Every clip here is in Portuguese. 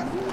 Gracias.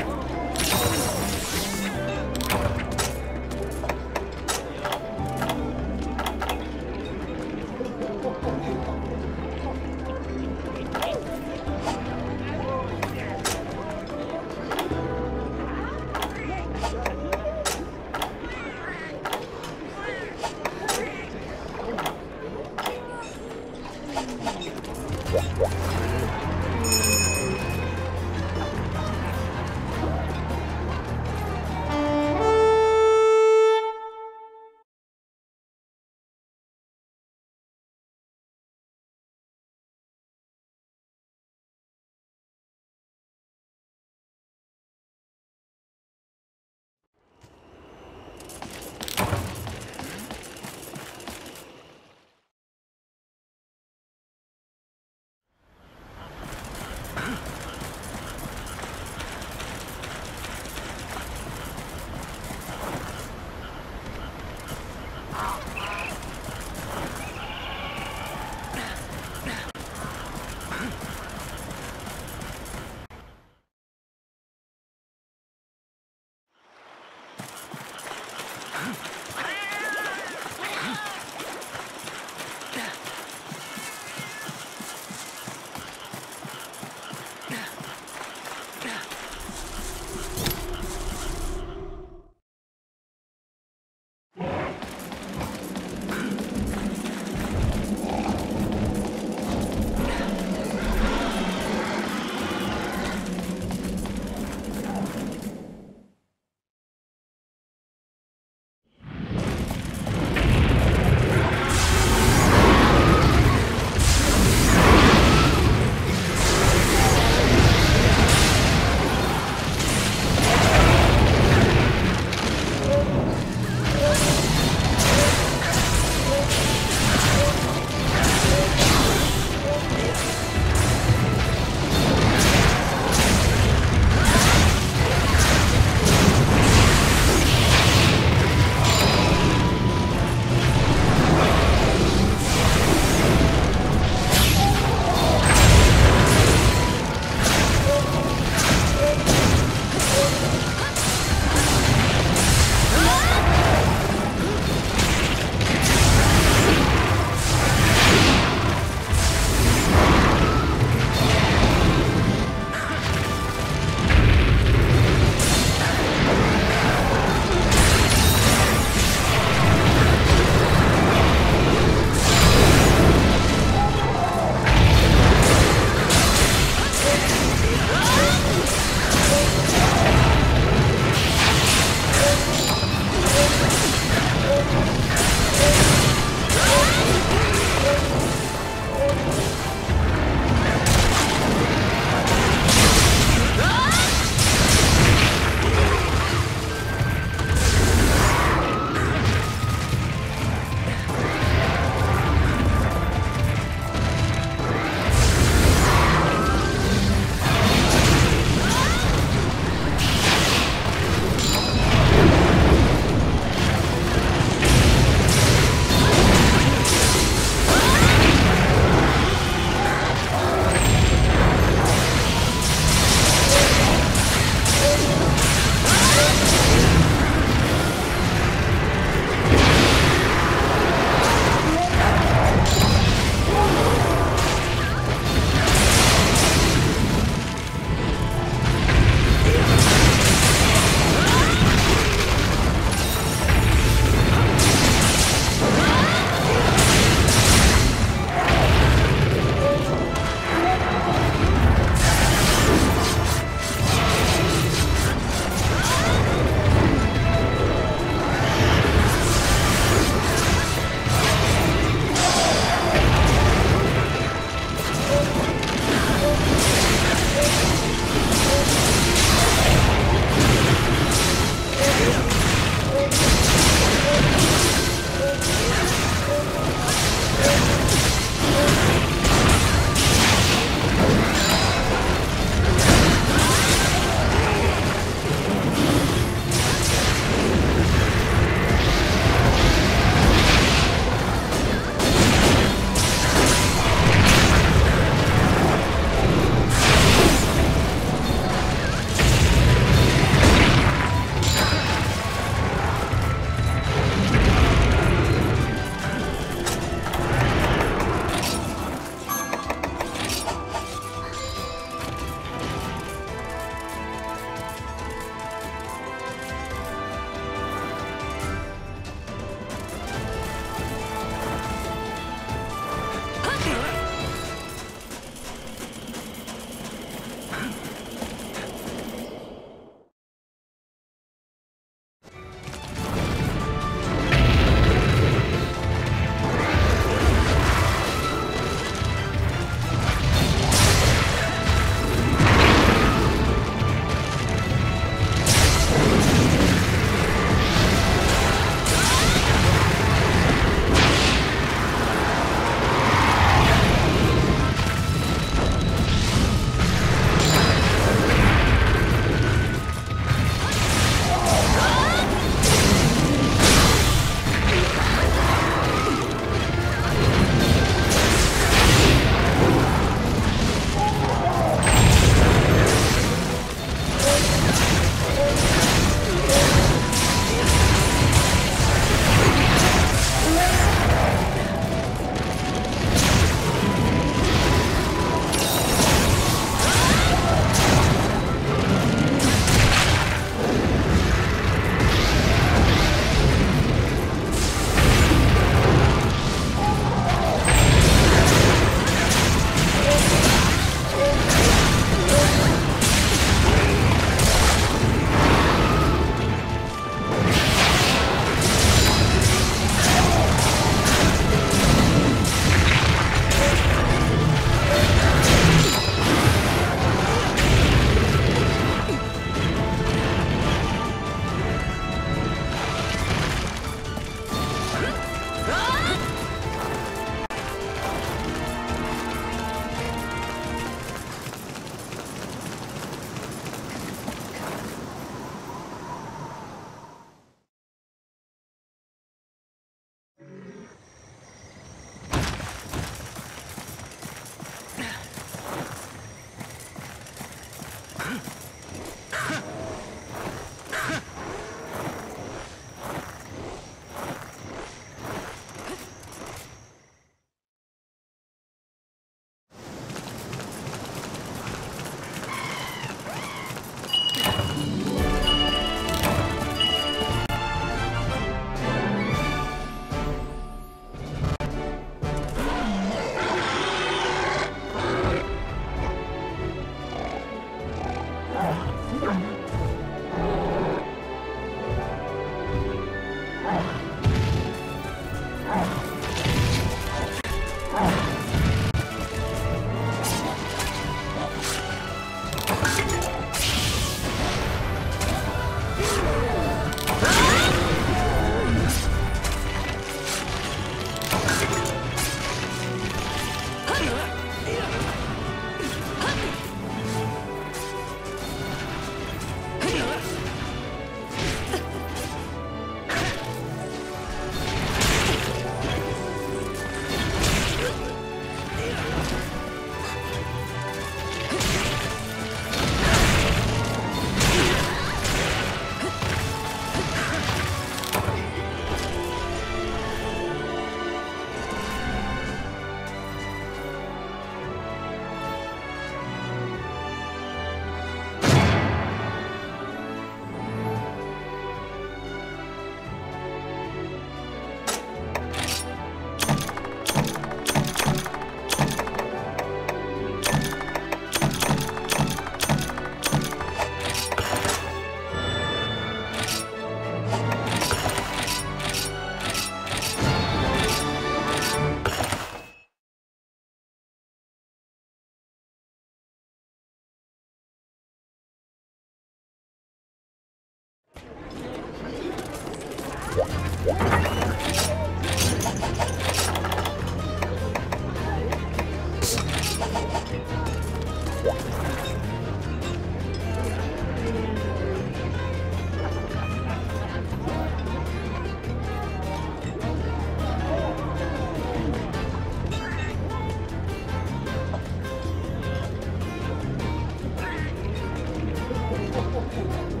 Oh, oh, oh, oh.